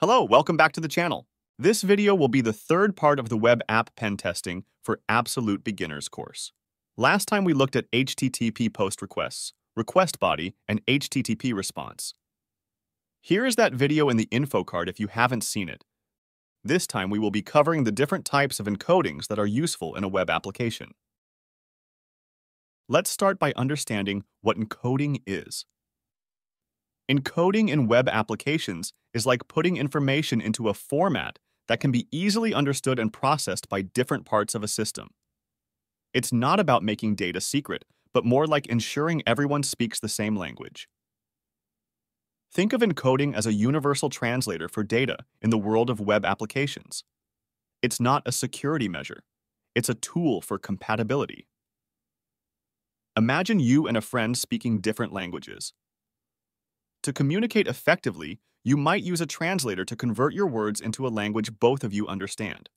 Hello, welcome back to the channel. This video will be the third part of the web app pen testing for Absolute Beginners course. Last time we looked at HTTP post requests, request body, and HTTP response. Here is that video in the info card if you haven't seen it. This time we will be covering the different types of encodings that are useful in a web application. Let's start by understanding what encoding is. Encoding in web applications is like putting information into a format that can be easily understood and processed by different parts of a system. It's not about making data secret, but more like ensuring everyone speaks the same language. Think of encoding as a universal translator for data in the world of web applications. It's not a security measure. It's a tool for compatibility. Imagine you and a friend speaking different languages. To communicate effectively, you might use a translator to convert your words into a language both of you understand.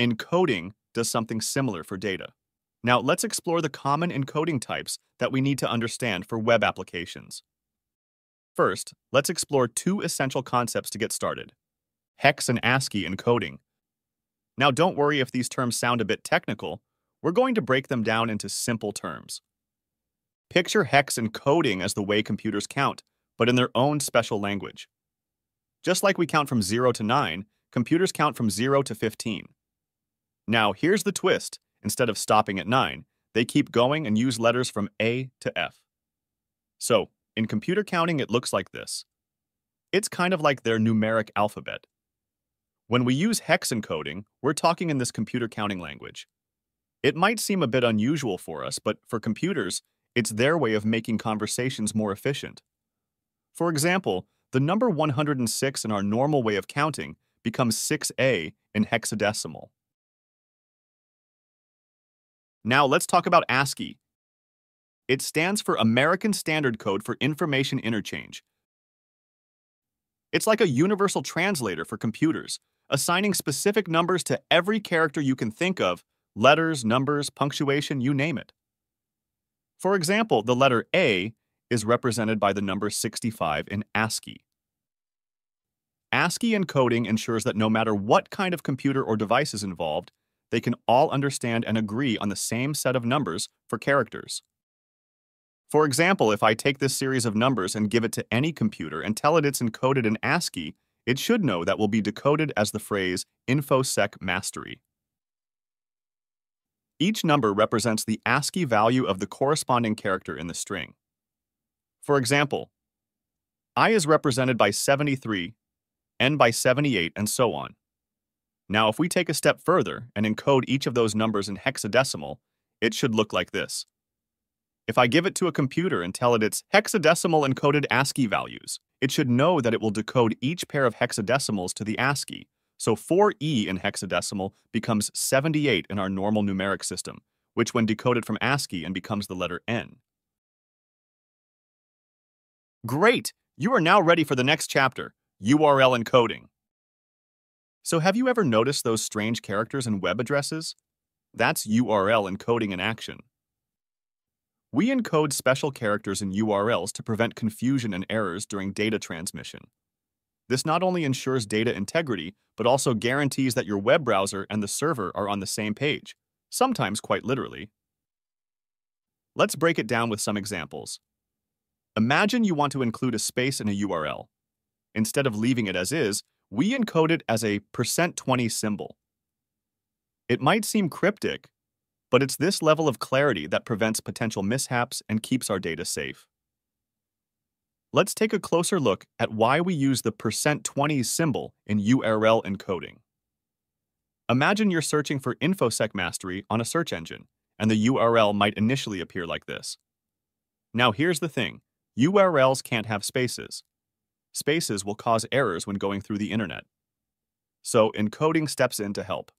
Encoding does something similar for data. Now, let's explore the common encoding types that we need to understand for web applications. First, let's explore two essential concepts to get started. Hex and ASCII encoding. Now, don't worry if these terms sound a bit technical. We're going to break them down into simple terms. Picture hex encoding as the way computers count, but in their own special language. Just like we count from 0 to 9, computers count from 0 to 15. Now, here's the twist. Instead of stopping at 9, they keep going and use letters from A to F. So, in computer counting, it looks like this. It's kind of like their numeric alphabet. When we use hex encoding, we're talking in this computer counting language. It might seem a bit unusual for us, but for computers, it's their way of making conversations more efficient. For example, the number 106 in our normal way of counting becomes 6a in hexadecimal. Now let's talk about ASCII. It stands for American Standard Code for Information Interchange. It's like a universal translator for computers, assigning specific numbers to every character you can think of, letters, numbers, punctuation, you name it. For example, the letter A is represented by the number 65 in ASCII. ASCII encoding ensures that no matter what kind of computer or device is involved, they can all understand and agree on the same set of numbers for characters. For example, if I take this series of numbers and give it to any computer and tell it it's encoded in ASCII, it should know that will be decoded as the phrase InfoSec mastery. Each number represents the ASCII value of the corresponding character in the string. For example, I is represented by 73, N by 78, and so on. Now, if we take a step further and encode each of those numbers in hexadecimal, it should look like this. If I give it to a computer and tell it its hexadecimal encoded ASCII values, it should know that it will decode each pair of hexadecimals to the ASCII, so 4e in hexadecimal becomes 78 in our normal numeric system, which when decoded from ASCII and becomes the letter N. Great! You are now ready for the next chapter, URL encoding. So have you ever noticed those strange characters in web addresses? That's URL encoding in action. We encode special characters in URLs to prevent confusion and errors during data transmission. This not only ensures data integrity, but also guarantees that your web browser and the server are on the same page, sometimes quite literally. Let's break it down with some examples. Imagine you want to include a space in a URL. Instead of leaving it as is, we encode it as a percent %20 symbol. It might seem cryptic, but it's this level of clarity that prevents potential mishaps and keeps our data safe. Let's take a closer look at why we use the percent %20 symbol in URL encoding. Imagine you're searching for InfoSec Mastery on a search engine, and the URL might initially appear like this. Now here's the thing, URLs can't have spaces. Spaces will cause errors when going through the internet. So encoding steps in to help.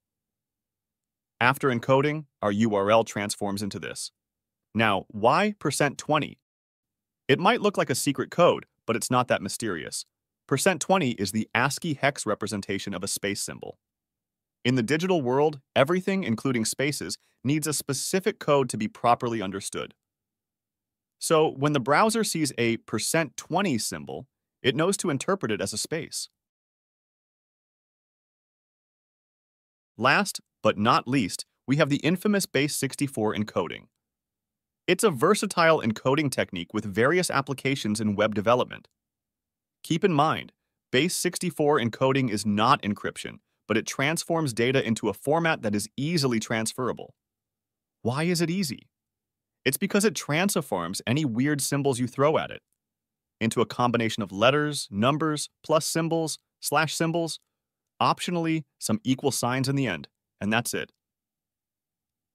After encoding, our URL transforms into this. Now, why percent %20? It might look like a secret code, but it's not that mysterious. Percent %20 is the ASCII hex representation of a space symbol. In the digital world, everything, including spaces, needs a specific code to be properly understood. So when the browser sees a percent %20 symbol, It knows to interpret it as a space. Last, but not least, we have the infamous base64 encoding. It's a versatile encoding technique with various applications in web development. Keep in mind, base64 encoding is not encryption, but it transforms data into a format that is easily transferable. Why is it easy? It's because it transforms any weird symbols you throw at it into a combination of letters, numbers, plus symbols, slash symbols, optionally some equal signs in the end, and that's it.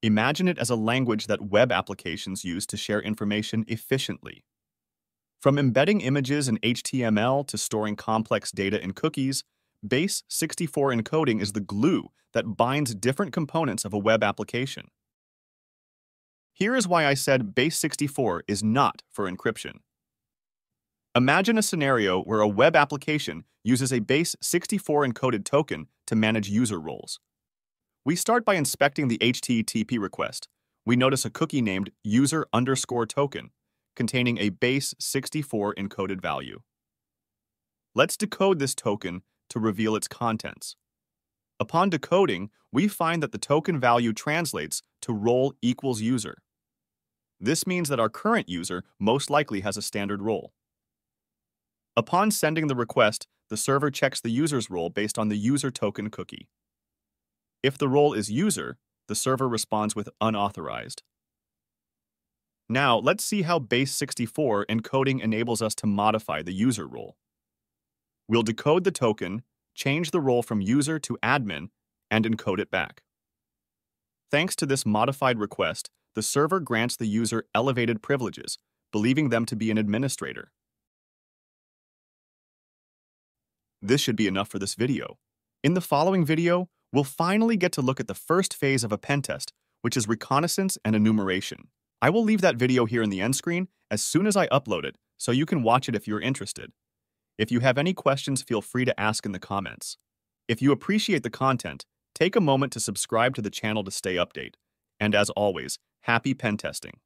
Imagine it as a language that web applications use to share information efficiently. From embedding images in HTML to storing complex data in cookies, Base64 encoding is the glue that binds different components of a web application. Here is why I said Base64 is not for encryption. Imagine a scenario where a web application uses a Base64 encoded token to manage user roles. We start by inspecting the HTTP request. We notice a cookie named user underscore token containing a base64 encoded value. Let's decode this token to reveal its contents. Upon decoding, we find that the token value translates to role equals user. This means that our current user most likely has a standard role. Upon sending the request, the server checks the user's role based on the user token cookie. If the role is user, the server responds with unauthorized. Now, let's see how base64 encoding enables us to modify the user role. We'll decode the token, change the role from user to admin, and encode it back. Thanks to this modified request, the server grants the user elevated privileges, believing them to be an administrator. This should be enough for this video. In the following video, we'll finally get to look at the first phase of a pen test, which is reconnaissance and enumeration. I will leave that video here in the end screen as soon as I upload it, so you can watch it if you're interested. If you have any questions, feel free to ask in the comments. If you appreciate the content, take a moment to subscribe to the channel to stay update. And as always, happy pen testing.